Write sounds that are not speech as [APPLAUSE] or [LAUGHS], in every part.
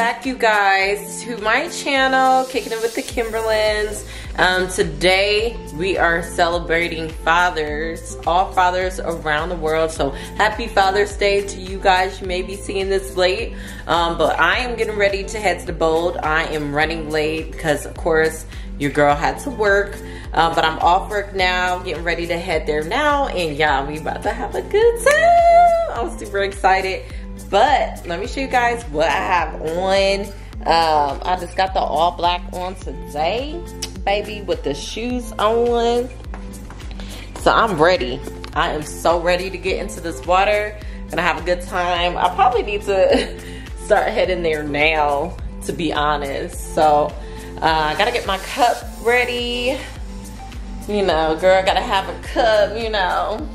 back you guys to my channel kicking it with the kimberlins um, today we are celebrating fathers all fathers around the world. So happy father's day to you guys. You may be seeing this late um, but i am getting ready to head to the bold i am running late because of course your girl had to work. Um, but i'm off work now getting ready to head there now. And yeah we about to have a good time. I'm super excited but let me show you guys what I have on. Um, I just got the all black on today, baby, with the shoes on. So I'm ready. I am so ready to get into this water. Gonna have a good time. I probably need to [LAUGHS] start heading there now, to be honest. So uh, I gotta get my cup ready. You know, girl, gotta have a cup, you know.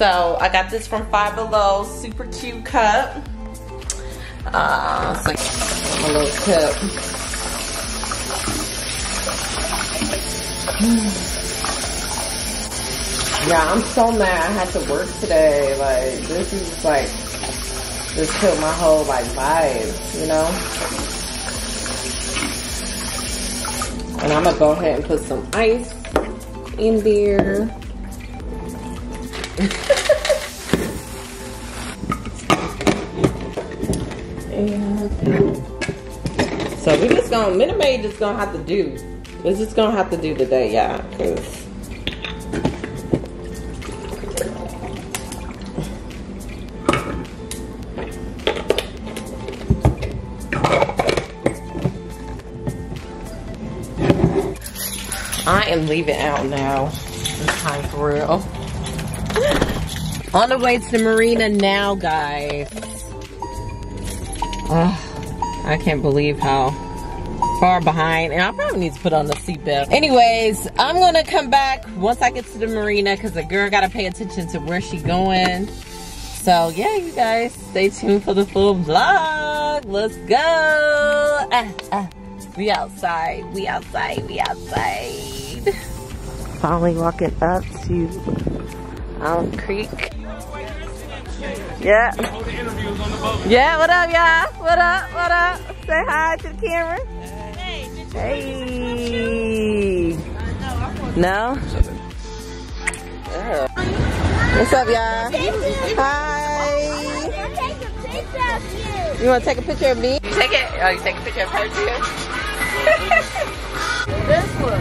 So I got this from Five Below, super cute cup. Uh, like a little cup. [SIGHS] yeah, I'm so mad I had to work today. Like, this is like, just killed my whole like vibe, you know? And I'm gonna go ahead and put some ice in there. So we just gonna Minute Maid just gonna have to do. It's just gonna have to do today, yeah. Cause I am leaving out now. It's time for real. On the way to the marina now, guys. I can't believe how far behind. And I probably need to put on the seatbelt. Anyways, I'm going to come back once I get to the marina because the girl got to pay attention to where she going. So, yeah, you guys, stay tuned for the full vlog. Let's go. Ah, ah. We outside. We outside. We outside. Finally walking up to Elm Creek. Yeah. Yeah, what up, y'all? What up? What up? Say hi to the camera. Hey. No? What's up, y'all? Hi. You want to take a picture of me? Take it. Oh, you take a picture of her too? [LAUGHS] this one.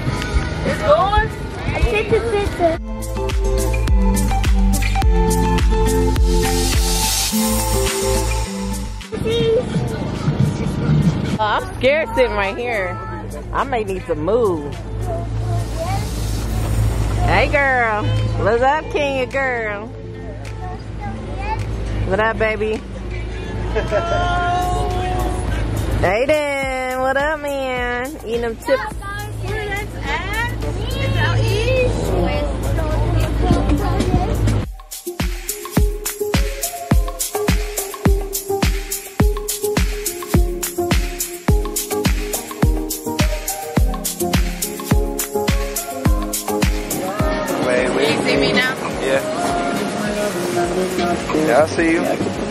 It's going? I take a picture. Oh, I'm scared sitting right here. I may need to move. Hey girl. What's up, Kenya girl? What up, baby? [LAUGHS] hey then. What up, man? Eating them chips.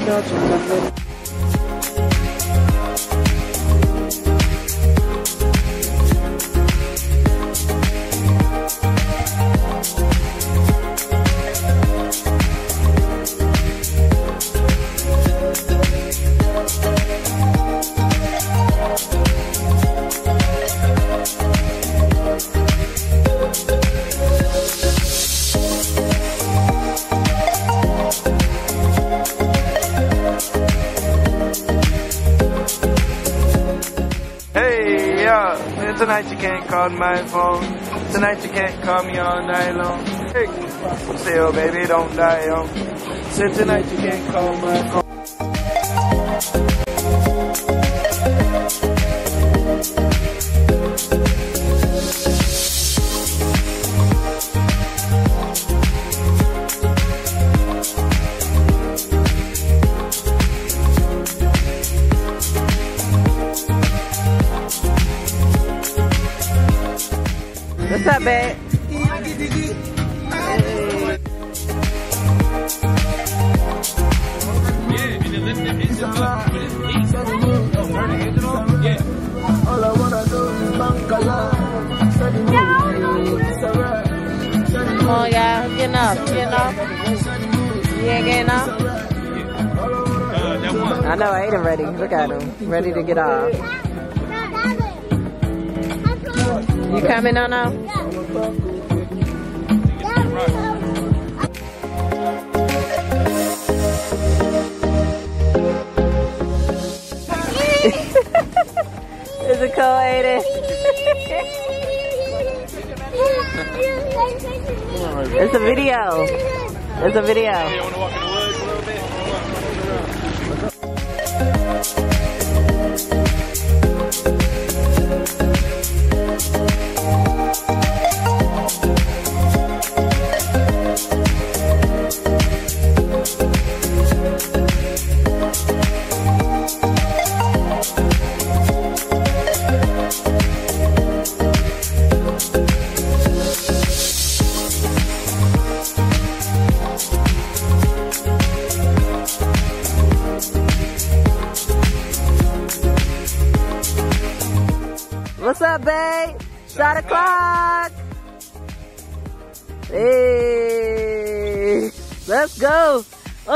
You. Hey, can't my phone. Tonight you can't call me all night long. Hey, say, oh baby, don't die young. Say tonight you can't call my phone. Y'all. Getting up. You ain't getting up? I know Aiden ready. Look at him. Ready to get off. You coming on now? [LAUGHS] Is it cold, Aiden? [LAUGHS] [LAUGHS] It's a video. It's a video.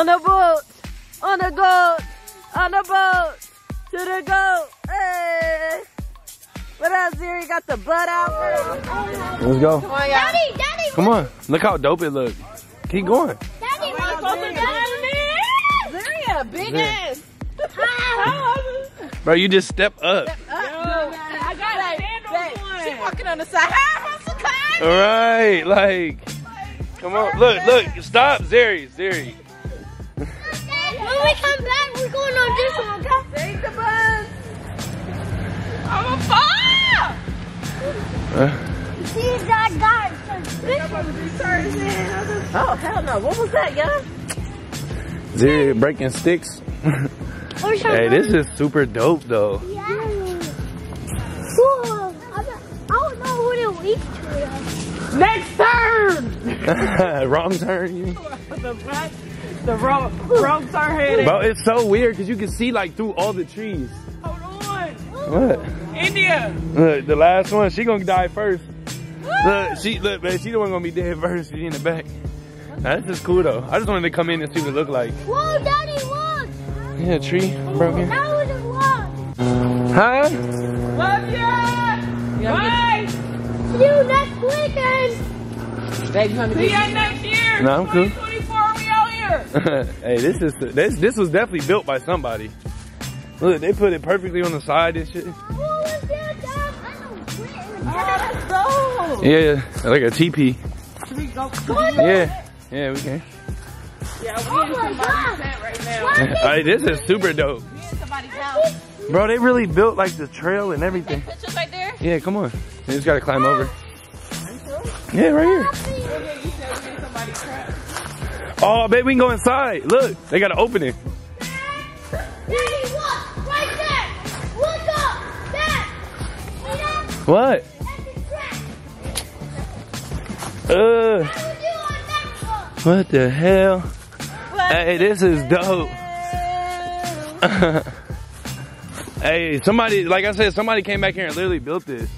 On the boat, on the boat, on the boat, to the goat. Hey, what up, Ziri? Got the butt out. Let's go. Come on, y'all. Daddy, Daddy, Come on. Look how dope it looks. Keep going. Daddy, Daddy, Ziri, a big ass. [LAUGHS] Bro, you just step up. I got it. She walking on the side. All right, like, come on. Look, look. Stop, Zeri, Zeri. When we come back, we're going on this one, okay? Take the bus. I'm a fire. See that guy. Oh, hell no. What was that, y'all? Zeri breaking sticks. hey, this is super dope, though. Yeah. Whoa. I don't- know who to eat to. Next turn. [LAUGHS] Wrong turn, you. [LAUGHS] the back, the wrong, wrong turn headed. Bro, it's so weird because you can see like through all the trees. Hold on. What? India. Look, the last one, she gonna die first. Ah. Look, she look, man, she the one gonna be dead first. She in the back. Nah, this is cool though. I just wanted to come in and see what it looked like. Whoa, Daddy, look. Yeah, tree broken. That was a lot. Huh? Love ya. Bye. See you next weekend. Babe, you want to See be? ya next year. No, I'm cool. 2024, we out here. hey, this is this this was definitely built by somebody. Look, they put it perfectly on the side and shit. What was that, Dad? I know. Oh. Yeah, like a teepee. Should we go? Yeah, yeah, we can. Yeah, we Oh in my somebody's God. tent right now. Hey, this is super dope. We in somebody's house. Bro, they really built like the trail and everything. Pictures right there. Yeah, come on. You just gotta climb over. Yeah, right here. Oh, babe, we can go inside. Look, they gotta open it. Daddy, look. Right there. Look up. Dad. What? Uh, What what the hell? Hey, this is dope. [LAUGHS] hey, somebody, like I said, somebody came back here and literally built this.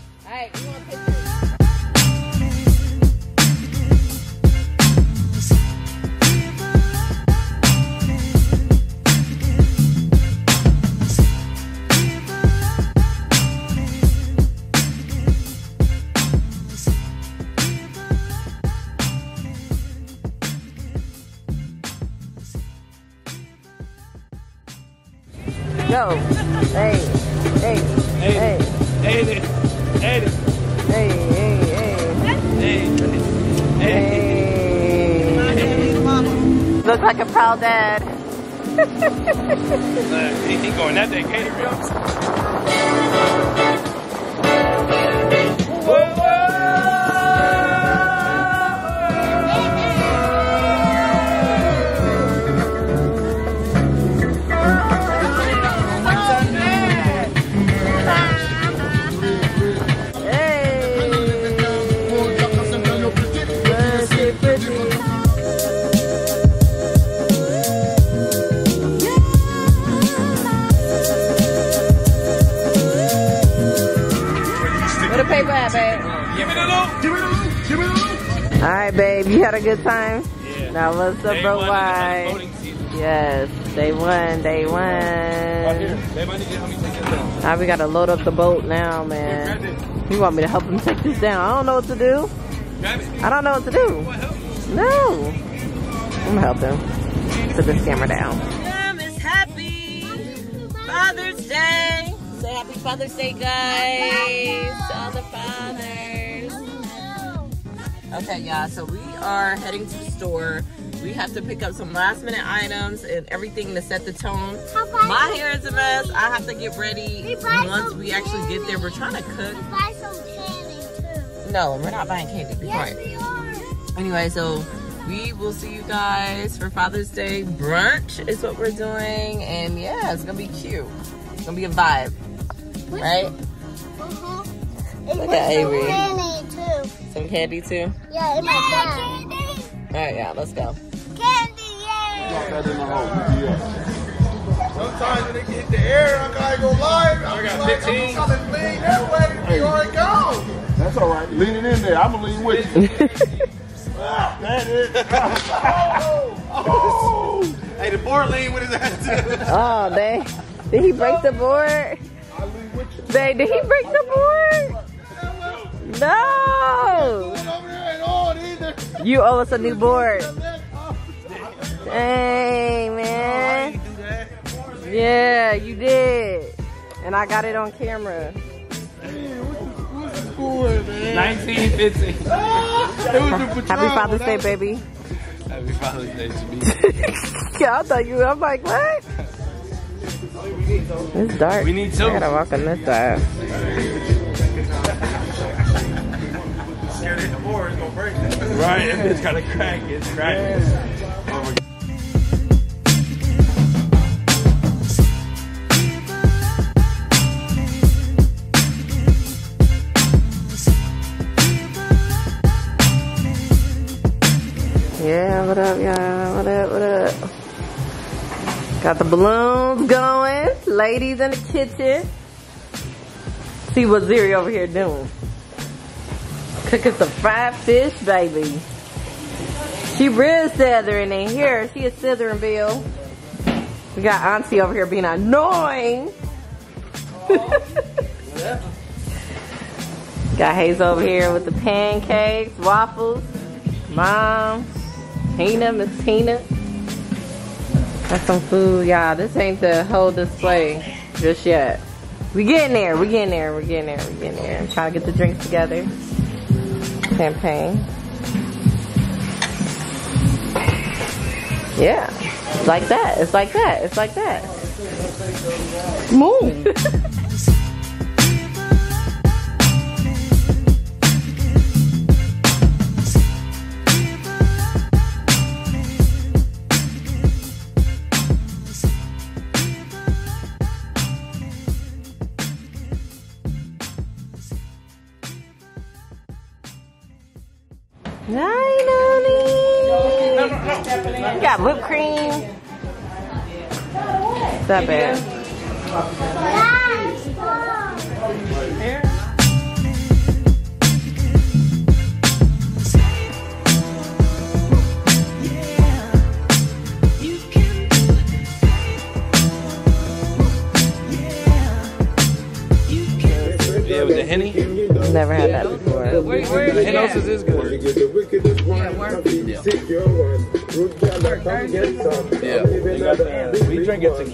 Go. Hey, hey, hey, Hey, hey, hey, hey, hey, hey. hey, Hey. Look like a proud dad. [LAUGHS] Uh, he, he going that day, catering. Time? Yeah. Now what's up, Day bro? one of Why? voting. Yes, day one, day one. Right here. Babe, I need you to help me take this down. Now we gotta load up the boat now, man. You want me to help him take this down? I don't know what to do. I don't know what to do. No. I'm gonna help him. Put this camera down. Mom is happy Father's Day. Say happy Father's Day, guys. To all the fathers. Okay, y'all. So we are heading to the store. We have to pick up some last minute items and everything to set the tone. My hair is a mess. I have to get ready once we actually get there. We're trying to cook. Buy some candy too. No, we're not buying candy. Be Yes, quiet. we are. Anyway, so we will see you guys for Father's Day brunch is what we're doing. And yeah, it's gonna be cute. It's gonna be a vibe. Right? Uh-huh. Look at Avery. Candy too. Some candy too. Yeah, in my bag. Candy. Alright, yeah, let's go. Candy, yeah. Sometimes when they get the air, I gotta go live. I got 15. I'm trying to lean that way. You already go. That's all right. Lean it in there. I'm gonna lean with you. [LAUGHS] Ah, that is. [LAUGHS] oh, Hey, the board lean with his ass too. [LAUGHS] Oh, dang. Did he break the board? I lean with you. Babe, did he break the board? No! Over there ain't on either. You owe us a new board. Hey, man. Yeah, you did. And I got it on camera. Cool, man. 1915. It was the patrol. Happy Father's Day, baby. Happy Father's Day to me. [LAUGHS] yeah, I thought you. I'm like, what? It's dark. We need two. I gotta walk on this side. Right, and it's got a crack. It's cracking. Yeah, what up, y'all? What up, what up? Got the balloons going. Ladies in the kitchen. See what Ziri over here doing. Cooking some fried fish, baby. She real Southern in here. She is Southernville. We got Auntie over here being annoying. [LAUGHS] got Hayes over here with the pancakes, waffles. Mom, Tina, Miss Tina. Got some food, y'all. This ain't the whole display just yet. We getting there, we getting there, we getting there, we getting there. I'm trying to get the drinks together. Champagne. Yeah. It's like that. It's like that. It's like that. Move. [LAUGHS]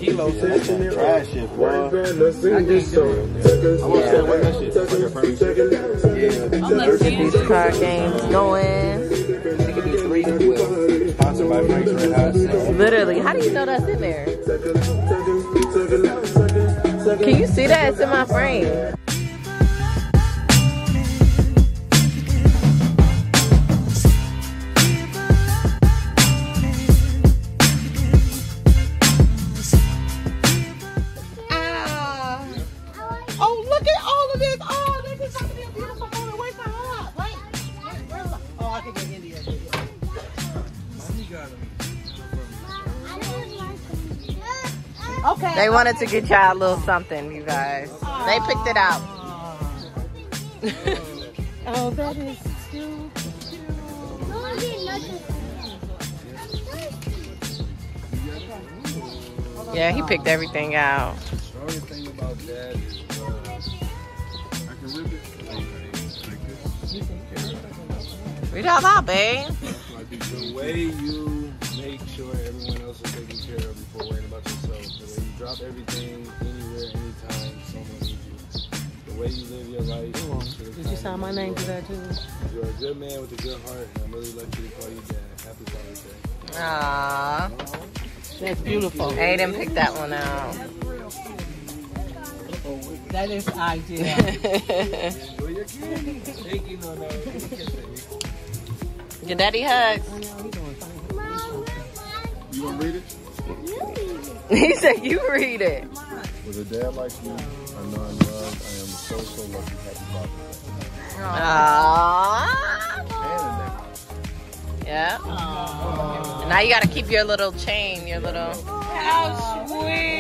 We drinking tequila. so that's some trash shit, boy. I want to say what that shit. That's like a furnace. These card games going. Sponsored by Frank's Red Hot. Literally, how do you know that's in there? Can you see that? It's in my frame. Okay. They wanted to get y'all a little something, you guys. They picked it out. [LAUGHS] Oh, that is too No one. Yeah, he picked everything out. The only thing about that is, I can rip it like this. Read out loud, babe. Drop everything anywhere, anytime someone needs you. The way you live your life. to the Did you sign my name to that too? You're a good man with a good heart, and I'm really lucky to call you dad. Happy Father's Day. Aww. That's beautiful. Aiden picked that one out. That is ideal. [LAUGHS] Enjoy your candy. Thank you, no, no. Your daddy hugs. You want to read it? [LAUGHS] He said, you read it. With a dad like you, I know I'm loved. I am so, so lucky. Happy Father's Aww. Yeah. Aww. Now you got to keep your little chain, your little. How sweet.